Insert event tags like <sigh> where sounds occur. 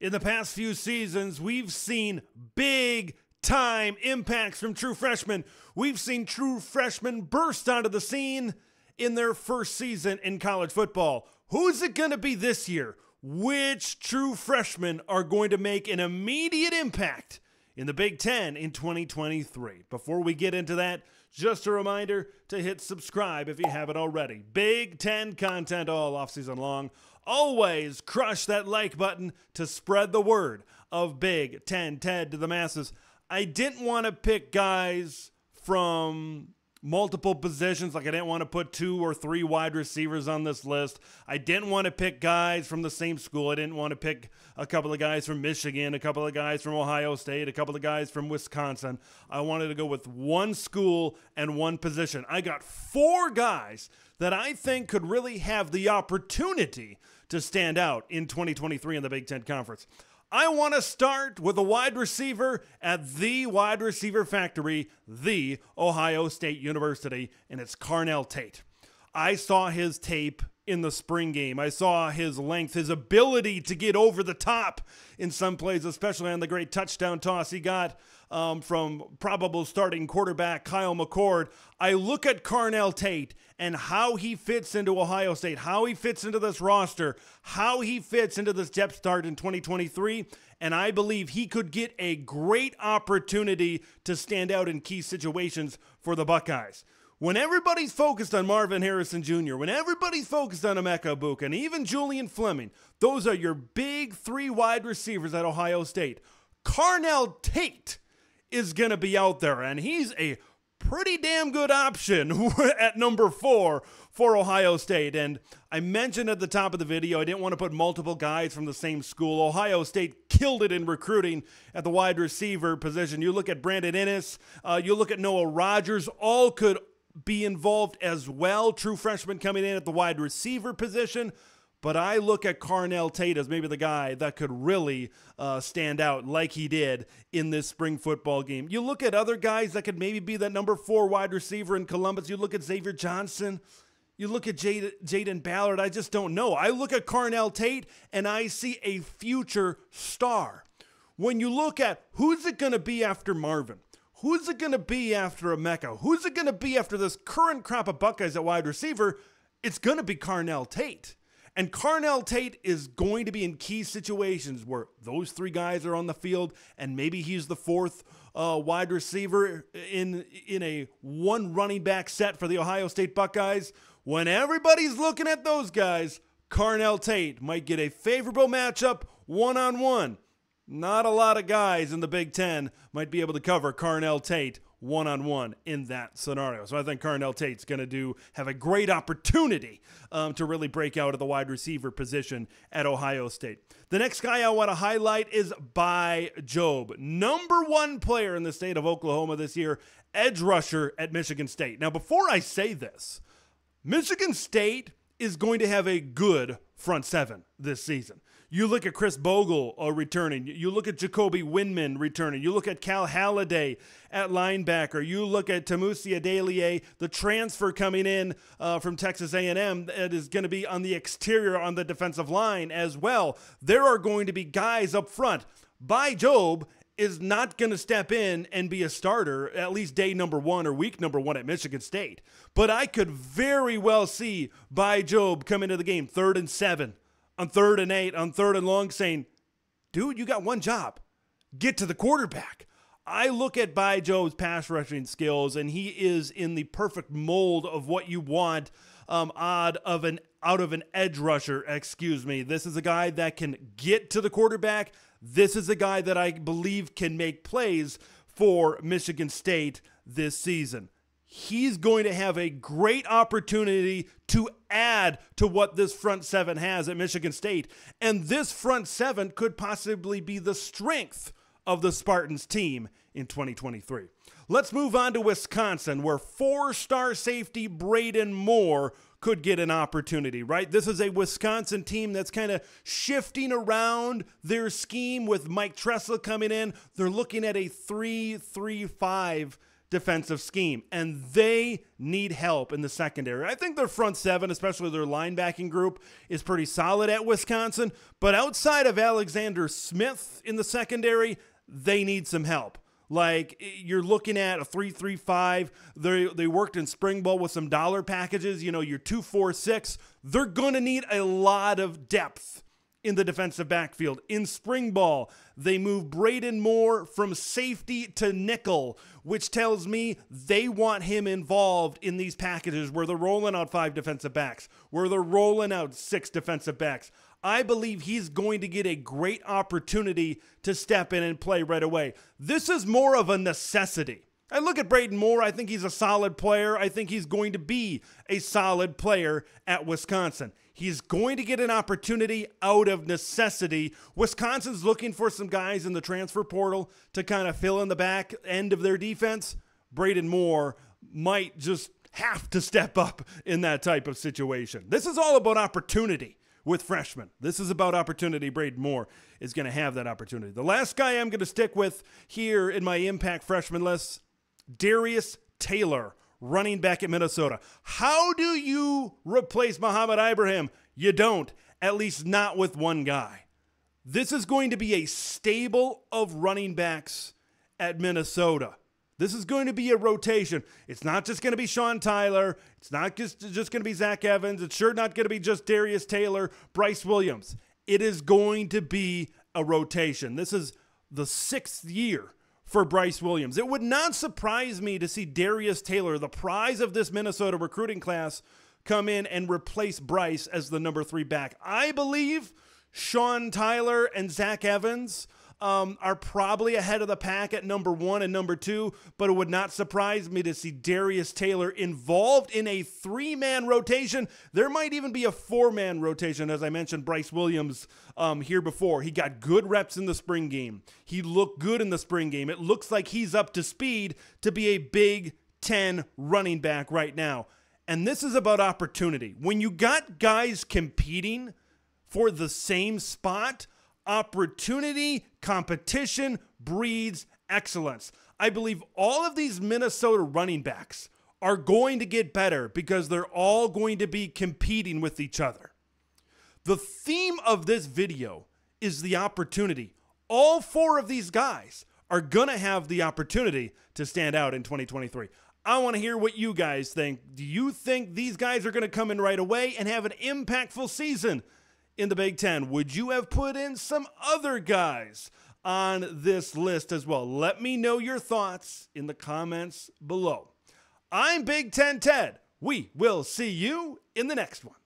In the past few seasons, we've seen big time impacts from true freshmen. We've seen true freshmen burst onto the scene in their first season in college football. Who's it going to be this year? Which true freshmen are going to make an immediate impact in the Big Ten in 2023? Before we get into that, just a reminder to hit subscribe if you haven't already. Big Ten content all offseason long. Always crush that like button to spread the word of Big Ten Ted to the masses. I didn't want to pick guys from multiple positions. Like I didn't want to put two or three wide receivers on this list. I didn't want to pick guys from the same school. I didn't want to pick a couple of guys from Michigan, a couple of guys from Ohio State, a couple of guys from Wisconsin. I wanted to go with one school and one position. I got four guys that I think could really have the opportunity to stand out in 2023 in the Big Ten Conference. I want to start with a wide receiver at the wide receiver factory, the Ohio State University, and it's Carnell Tate. I saw his tape in the spring game. I saw his length, his ability to get over the top in some plays, especially on the great touchdown toss he got um, from probable starting quarterback Kyle McCord. I look at Carnell Tate and how he fits into Ohio State, how he fits into this roster, how he fits into this depth chart in 2023. And I believe he could get a great opportunity to stand out in key situations for the Buckeyes. When everybody's focused on Marvin Harrison Jr., when everybody's focused on Emeka Egbuka, and even Julian Fleming, those are your big three wide receivers at Ohio State. Carnell Tate is going to be out there, and he's a pretty damn good option <laughs> at number four for Ohio State. And I mentioned at the top of the video, I didn't want to put multiple guys from the same school. Ohio State killed it in recruiting at the wide receiver position. You look at Brandon Inniss, uh, you look at Noah Rogers, all could be involved as well. True freshman coming in at the wide receiver position. But I look at Carnell Tate as maybe the guy that could really uh, stand out like he did in this spring football game. You look at other guys that could maybe be that number four wide receiver in Columbus. You look at Xavier Johnson. You look at Jayden Ballard. I just don't know. I look at Carnell Tate and I see a future star. When you look at who's it going to be after Marvin? Who's it going to be after Emeka? Who's it going to be after this current crop of Buckeyes at wide receiver? It's going to be Carnell Tate. And Carnell Tate is going to be in key situations where those three guys are on the field, and maybe he's the fourth uh, wide receiver in in a one running back set for the Ohio State Buckeyes. When everybody's looking at those guys, Carnell Tate might get a favorable matchup one on one. Not a lot of guys in the Big Ten might be able to cover Carnell Tate one on one in that scenario. So I think Carnell Tate's going to do have a great opportunity um, to really break out of the wide receiver position at Ohio State. The next guy I want to highlight is Bai Jobe, number one player in the state of Oklahoma this year, edge rusher at Michigan State. Now, before I say this, Michigan State is going to have a good front seven this season. You look at Khris Bogle uh, returning. You look at Jacoby Windmon returning. You look at Cal Haladay at linebacker. You look at Tunmise Adeleye, the transfer coming in uh, from Texas A&M that is going to be on the exterior on the defensive line as well. There are going to be guys up front. Bai Jobe is not going to step in and be a starter at least day number one or week number one at Michigan State. But I could very well see Bai Jobe come into the game third and seven on third and eight, on third and long, saying, dude, you got one job. Get to the quarterback. I look at Bai Jobe's pass rushing skills, and he is in the perfect mold of what you want um, odd of an out of an edge rusher. Excuse me. This is a guy that can get to the quarterback. This is a guy that I believe can make plays for Michigan State this season he's going to have a great opportunity to add to what this front seven has at Michigan State. And this front seven could possibly be the strength of the Spartans team in 2023. Let's move on to Wisconsin, where four star safety Braden Moore could get an opportunity, right? This is a Wisconsin team that's kind of shifting around their scheme with Mike Tressel coming in. They're looking at a 3 3 5 defensive scheme, and they need help in the secondary. I think their front seven, especially their linebacking group, is pretty solid at Wisconsin, but outside of Alexander Smith in the secondary, they need some help. Like you're looking at a three three five. They they worked in spring ball with some dollar packages. You know, your two four six. They're gonna need a lot of depth in the defensive backfield. In spring ball, they move Braden Moore from safety to nickel, which tells me they want him involved in these packages where they're rolling out five defensive backs, where they're rolling out six defensive backs. I believe he's going to get a great opportunity to step in and play right away. This is more of a necessity. I look at Braden Moore. I think he's a solid player. I think he's going to be a solid player at Wisconsin. He's going to get an opportunity out of necessity. Wisconsin's looking for some guys in the transfer portal to kind of fill in the back end of their defense. Braden Moore might just have to step up in that type of situation. This is all about opportunity with freshmen. This is about opportunity. Braden Moore is going to have that opportunity. The last guy I'm going to stick with here in my impact freshman list Darius Taylor, running back at Minnesota. How do you replace Mohamed Ibrahim? You don't, at least not with one guy. This is going to be a stable of running backs at Minnesota. This is going to be a rotation. It's not just going to be Sean Tyler. It's not just, just going to be Zach Evans. It's sure not going to be just Darius Taylor, Bryce Williams. It is going to be a rotation. This is the sixth year for Bryce Williams. It would not surprise me to see Darius Taylor, the prize of this Minnesota recruiting class, come in and replace Bryce as the number three back. I believe Sean Tyler and Zach Evans um, are probably ahead of the pack at number one and number two, but it would not surprise me to see Darius Taylor involved in a three man rotation. There might even be a four man rotation, as I mentioned, Bryce Williams um, here before. He got good reps in the spring game, he looked good in the spring game. It looks like he's up to speed to be a Big Ten running back right now. And this is about opportunity. When you got guys competing for the same spot, opportunity, competition breeds excellence. I believe all of these Minnesota running backs are going to get better because they're all going to be competing with each other. The theme of this video is the opportunity. All four of these guys are going to have the opportunity to stand out in 2023. I want to hear what you guys think. Do you think these guys are going to come in right away and have an impactful season? In the Big Ten. Would you have put in some other guys on this list as well? Let me know your thoughts in the comments below. I'm Big Ten Ted. We will see you in the next one.